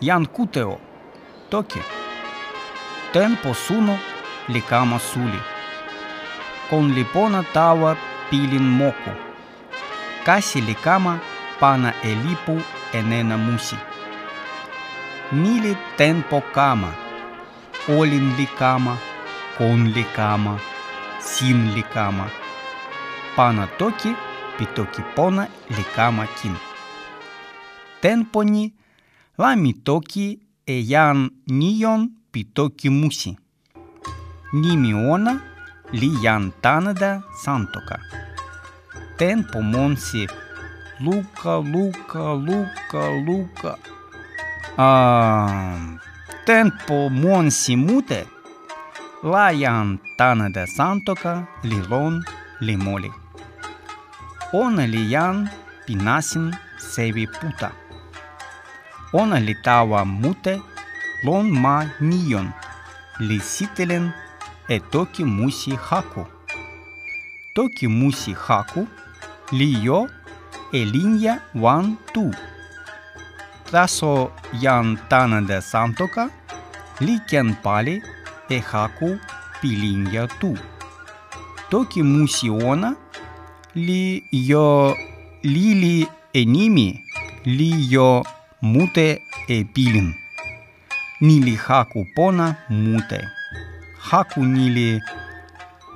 Jan kuteo, toki. Ten posuno likama suli. Con lipona tawa pilin moku. Kasi likama pana elipu enena musi. Nili ten pokama. Olin likama, kon likama, sin likama. Pana toki pitoki pona likama kin. Ten poni Лами токи е јан нијон питоки муси. Ними она ли јан танада сантока. Тен помон си лука, лука, лука, лука. А, тен помон си муте ла јан танада сантока лилон лимоли. Она ли јан пинасин себи пута. Tawa mute lon ma nion li sitelen e toki musi haku. Toki musi haku li jo e linja wan tu. Taso jan tanada santoka li ken pali e haku pilinja tu. Toki musi ona li jo lili enimi li jo mute e pilin. Nili haku pona mute. Haku nili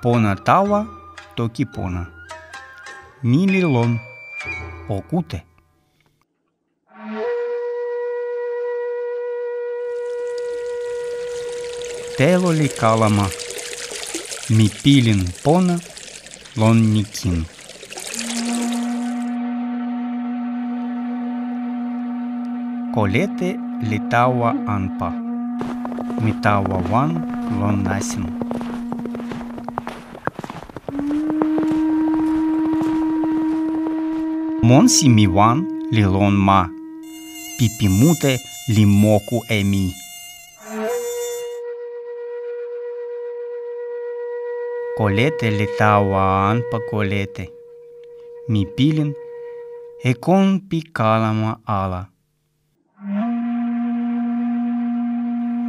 pona tawa toki pona. Nili lon okute. Telo li kalama. Mi pilin pona lon nikin. Kolete li tawa anpa. Mi tawa wan lon nasin. Monsi mi wan li lon ma. Pipimute li moku e mi. Kolete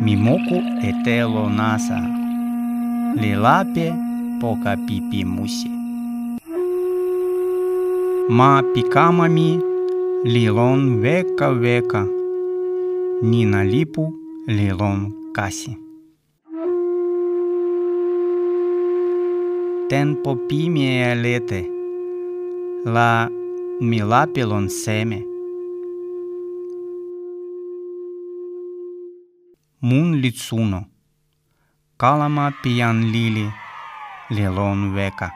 Mimoku etelo nasa. Lilape poka pipimusi. Ma pikamami lilon weka weka. Nina lipu lilon kasi. Tempo pimie lete. La milapilon seme. Mun litsuno. Kalama pian lili lilon veka.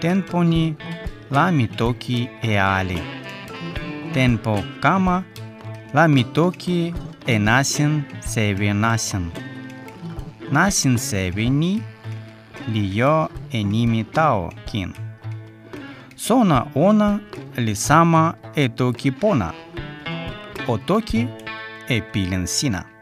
Tempo ni la mitoki e ali. Tempo kama la mitoki e nasin sevi nasin. Nasin sevi ni li yo e nimi tao kin. Sona ona li sama e toki pona. O toki Epil.